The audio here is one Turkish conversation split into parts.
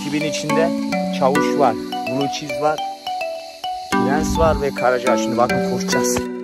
Ekibin içinde Çavuş var, Blue Cheese var, Prens var ve Karaca. Şimdi bakın koşacağız.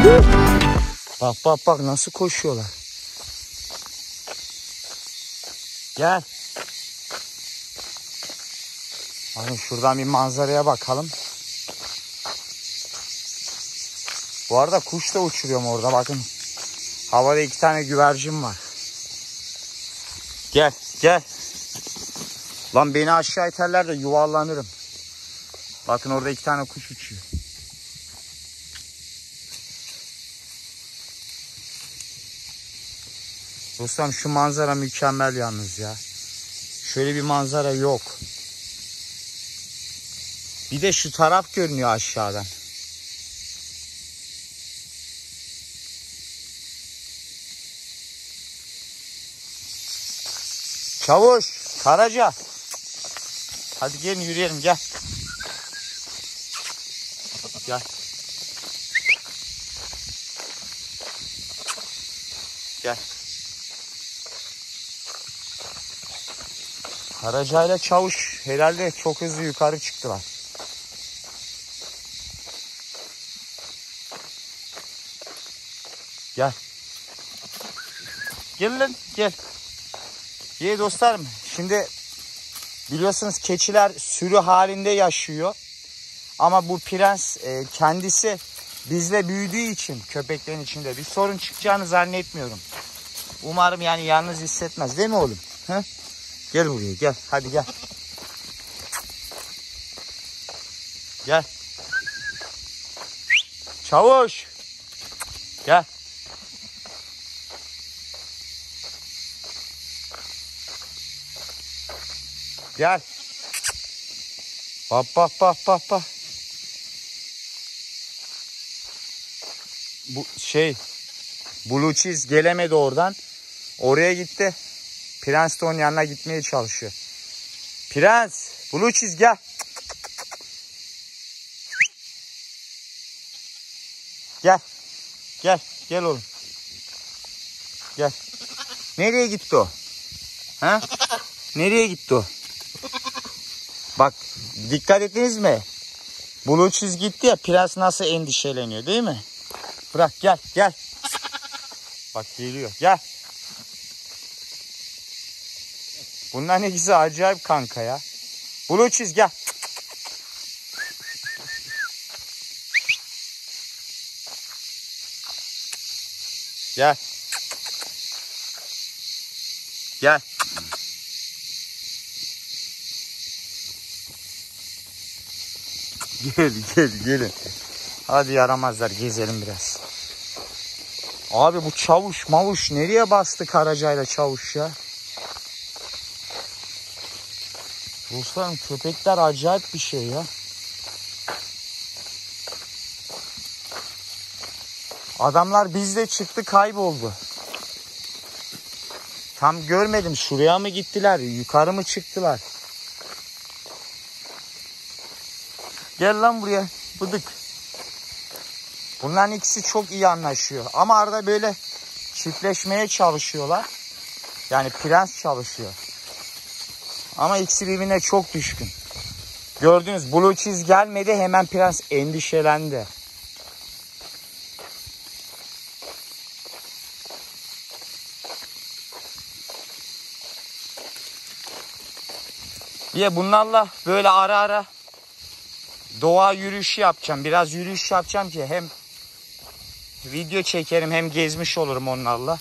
Bak bak bak nasıl koşuyorlar. Gel. Bakın şuradan bir manzaraya bakalım. Bu arada kuş da uçuruyorum orada bakın. Havada iki tane güvercin var. Gel gel. Lan beni aşağı iterler de yuvarlanırım. Bakın orada iki tane kuş uçuyor. Dostum şu manzara mükemmel yalnız ya. Şöyle bir manzara yok. Bir de şu taraf görünüyor aşağıdan. Çavuş, Karaca. Hadi gelin yürüyelim gel. Gel. Gel. Karaca ile Çavuş herhalde çok hızlı yukarı çıktılar. Gel. Gel lan gel. İyi dostlarım. Şimdi biliyorsunuz keçiler sürü halinde yaşıyor. Ama bu prens e, kendisi bizle büyüdüğü için köpeklerin içinde bir sorun çıkacağını zannetmiyorum. Umarım yani yalnız hissetmez değil mi oğlum? Hı? Gel buraya gel. Hadi gel. Gel. Çavuş. Gel. Gel. Bak bak bak bak bak. Bu şey Blue Cheese gelemedi oradan. Oraya gitti. Prens de onun yanına gitmeye çalışıyor. Prens, Blue Cheese gel. Gel. Gel. Oğlum. Gel. Nereye gitti o? Ha? Nereye gitti o? Bak dikkat ettiniz mi? Cheese gitti ya prens nasıl endişeleniyor değil mi? Bırak gel gel. Bak geliyor gel. Bunların ikisi acayip kanka ya. Blue Cheese gel. Gel. Gel. Gel gel gelin. Hadi yaramazlar gezelim biraz. Abi bu çavuş mavuş nereye bastı karacayla çavuş ya? Dostlarım köpekler acayip bir şey ya. Adamlar bizle çıktı kayboldu. Tam görmedim şuraya mı gittiler yukarı mı çıktılar? Gel lan buraya bıdık. Bunların ikisi çok iyi anlaşıyor. Ama arada böyle çiftleşmeye çalışıyorlar. Yani prens çalışıyor. Ama ikisi birbirine çok düşkün. Gördünüz Blue Cheese gelmedi hemen prens endişelendi. Diye bunlarla böyle ara ara doğa yürüyüşü yapacağım. Biraz yürüyüş yapacağım ki hem video çekerim hem gezmiş olurum onlarla.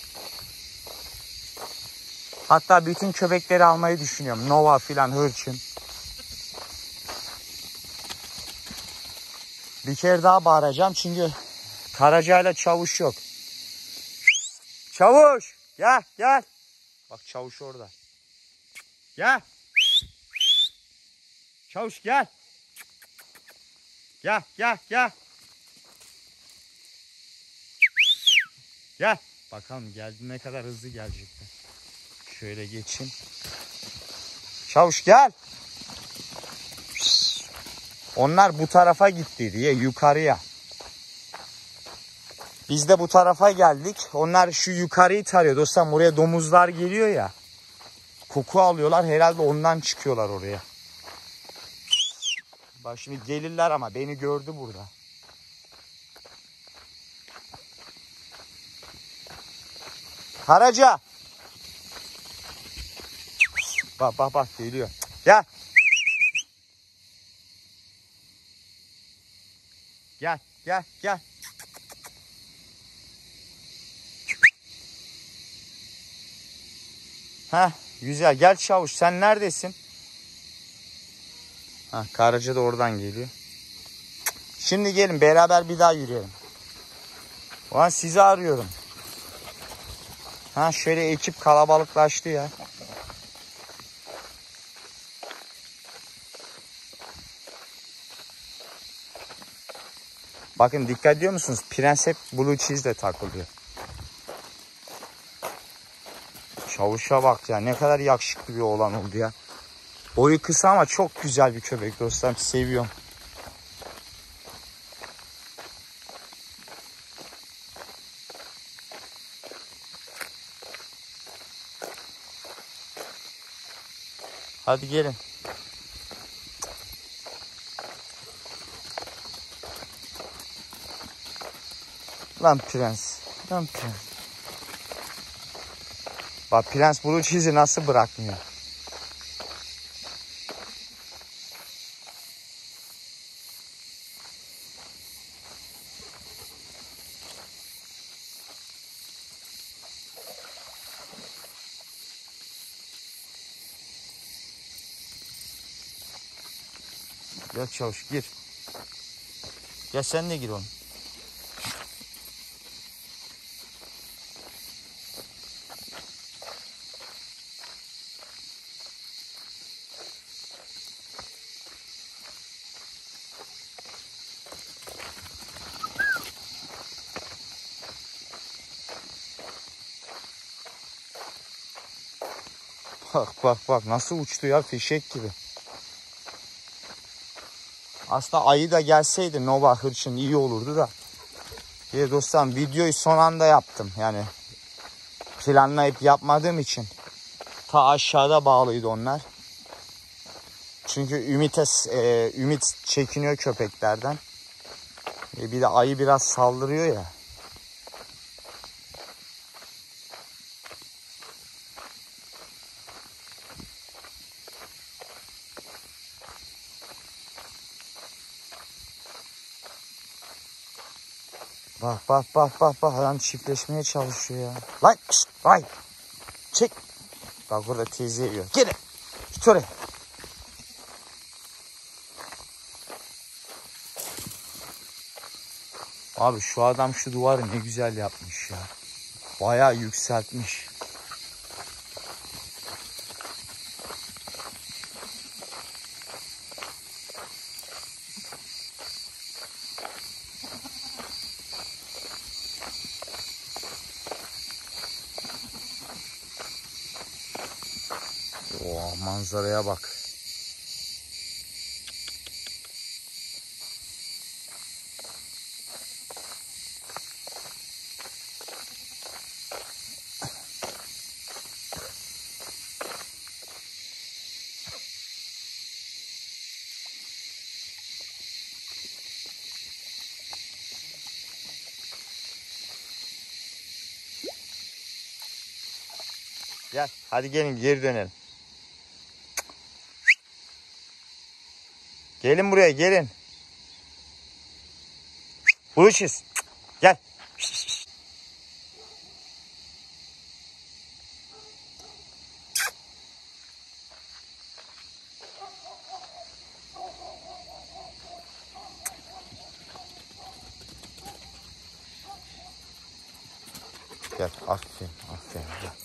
Hatta bütün köpekleri almayı düşünüyorum. Nova filan hırçın. Bir kere daha bağıracağım çünkü Karaca'yla çavuş yok. Çavuş gel gel. Bak çavuş orada. Gel. Çavuş gel. Gel gel gel. Gel. Bakalım geldi ne kadar hızlı gelecekler. Şöyle geçin. Çavuş gel. Onlar bu tarafa gitti diye yukarıya. Biz de bu tarafa geldik. Onlar şu yukarıyı tarıyor. Dostlar buraya domuzlar geliyor ya. Koku alıyorlar. Herhalde ondan çıkıyorlar oraya. Bak şimdi gelirler ama beni gördü burada. Karaca. Bak bak bak geliyor. Gel. Gel gel gel. Ha güzel gel çavuş sen neredesin? Ha Karaca da oradan geliyor. Şimdi gelin beraber bir daha yürüyelim. Ulan sizi arıyorum. Ha şöyle ekip kalabalıklaştı ya. Bakın dikkat ediyor musunuz? Prens hep blue cheese de takılıyor. Çavuşa bak ya ne kadar yakışıklı bir oğlan oldu ya. Boyu kısa ama çok güzel bir köpek dostlarım. Seviyorum. Hadi gelin. Lan prens. Lan prens. Bak prens blue cheese'i nasıl bırakmıyor. Gel çavuş gir. Gel sen de gir oğlum. Bak bak bak nasıl uçtu ya fişek gibi. Aslında ayı da gelseydi Nova hırçın iyi olurdu da. Ya dostlarım videoyu son anda yaptım. Yani planlayıp yapmadığım için. Ta aşağıda bağlıydı onlar. Çünkü Ümit'e e, Ümit çekiniyor köpeklerden. E, bir de ayı biraz saldırıyor ya. Bak bak bak bak bak adam çiftleşmeye çalışıyor ya. Lan şşt vay. Çek. Bak burada teyze yiyor. Gelin. Git oraya. Abi şu adam şu duvarı ne güzel yapmış ya. Bayağı yükseltmiş. Manzaraya bak. Gel hadi gelin geri dönelim. Gelin buraya gelin. Buluşuz. Gel. Gel aferin aferin gel.